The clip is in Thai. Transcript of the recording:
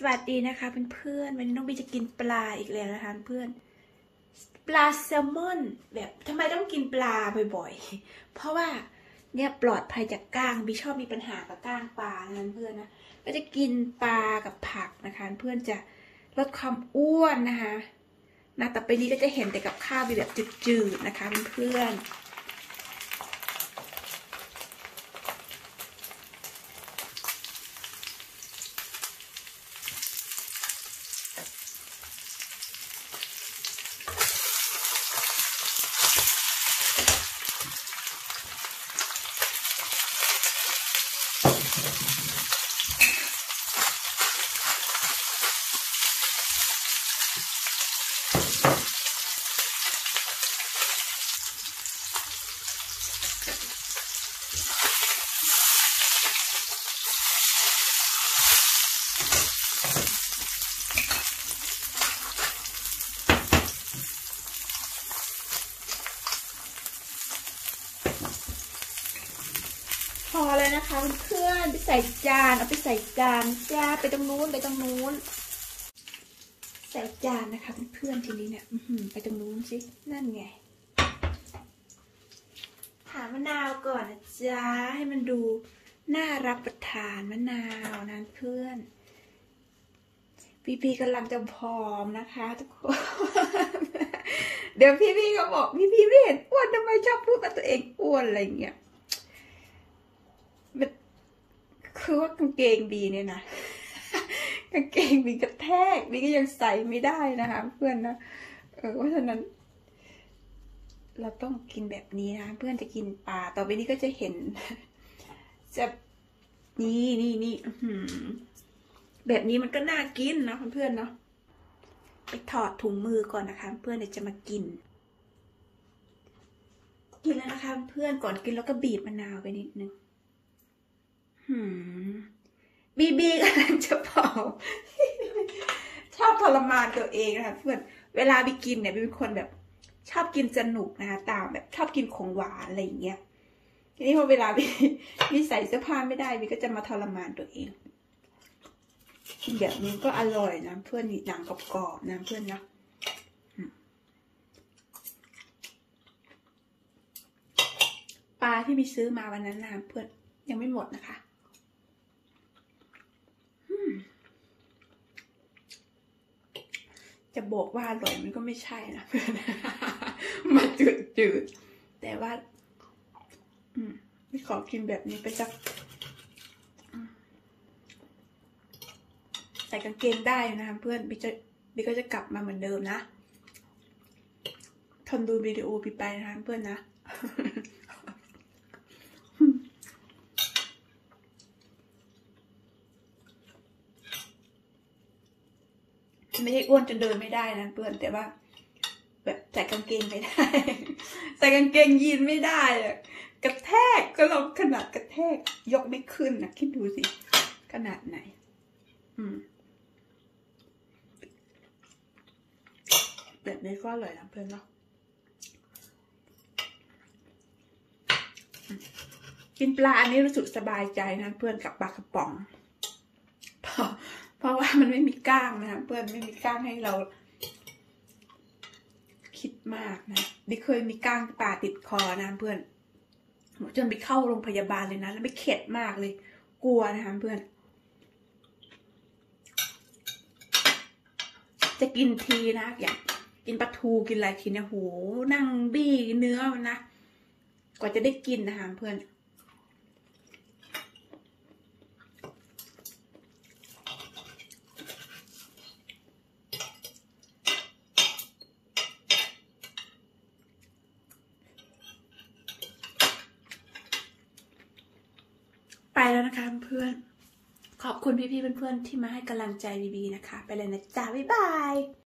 สวัสดีนะคะเพื่อนๆวันนี้น้องบีจะกินปลาอีกแล้วนะคะเพื่อนปลาแซลมอนแบบทำไมต้องกินปลาบ่อยๆ เพราะว่าเนี่ยปลอดภัยจากก้างบีชอบมีปัญหากับก้างปลานะเพื่อนนะก็จะกินปลากับผักนะคะ เพื่อนจะลดความอ้วนนะคะนะต่อไปนี้ก็จะเห็นแต่กับข้าวบีแบบจืดๆนะคะเพื่อนๆ อแล้วนะคะเพื่อนไปใส่จานเอาไปใส่จานจ้าไปตรงนู้นไปตรงนู้น ใส่จานนะคะเพื่อนทีนี้เนี่ยไปตรงนู้นสินั่นไงหามะนาวก่อนนะจ๊ะให้มันดูน่ารับประทานมะนาวนะเพื่อนพี่พีกำลังจะพร้อมนะคะ ทุกคนเดี๋ยวพี่พี่ก็บอกพี่พี่ไม่เห็นอ้วนทำไมชอบพูดว่าตัวเองอ้วนอะไรอย่างเงี้ย มัน คือว่ากางเกงบีเนี่ยนะกางเกงบีกระแทกบีก็ยังใส่ไม่ได้นะคะ เพื่อนนะเออเพราะฉะนั้น เราต้องกินแบบนี้นะเพื่อนจะกินปลาต่อไปนี้ก็จะเห็น จะนี่นี่นี่อื้อหือแบบนี้มันก็น่ากินนะเพื่อนเนาะไปถอดถุงมือก่อนนะคะ เพื่อนเดี๋ยวจะมากิน กินแล้วนะคะ เพื่อนก่อนกินแล้วก็บีบมะนาวไปนิดนึง บีบีกำลังจะเผาชอบทรมานตัวเองนะคะเพื่อนเวลาบีกินเนี่ยบีเป็นคนแบบชอบกินสนุกนะคะตามแบบชอบกินของหวานอะไรอย่างเงี้ยทีนี้พอเวลาบีบีใส่เสื้อผ้าไม่ได้บีก็จะมาทรมานตัวเองกินแบบนี้ก็อร่อยนะเพื่อนหนังกรอบๆนะเพื่อนนะปลาที่บีซื้อมาวันนั้นนะเพื่อนยังไม่หมดนะคะ จะบอกว่าอร่อยมันก็ไม่ใช่นะมันจืดจืดๆแต่ว่า อืมไม่ขอกินแบบนี้ไปสักใส่กางเกงได้นะคะเพื่อนบิจะบิก็จะกลับมาเหมือนเดิมนะทนดูวิดีโอบิไปนะคะเพื่อนนะ ไม่ใช่อ้วนจนเดินไม่ได้นะเพื่อนแต่ว่า แบบใส่กางเกงไม่ได้ ใส่กางเกงยีนไม่ได้อะกระแทกก็ลองขนาดกระแทก ยกไม่ขึ้นนะคิดดูสิ ขนาดไหน อืมแบบนี้ก็อร่อยนะเพื่อนเนาะกินปลาอันนี้รู้สึกสบายใจนะเพื่อนกับปลากระป๋อง เพราะว่ามันไม่มีก้างนะคะเพื่อนไม่มีก้างให้เรา คิดมากนะบิเคยมีก้างปลาติดคอนะเพื่อนจนไปเข้าโรงพยาบาลเลยนะแล้วไม่เข็ดมากเลย กลัวนะคะเพื่อน จะกินทีนะอย่างกินปลาทูกินอะไรทีเนี่ยโหนั่งบี้เนื้อมันนะกว่าจะได้กินนะคะเพื่อน แล้วนะคะเพื่อน ขอบคุณพี่ๆเพื่อนๆที่มาให้กำลังใจบีบีนะคะ ไปเลยนะจ้าบ๊ายบาย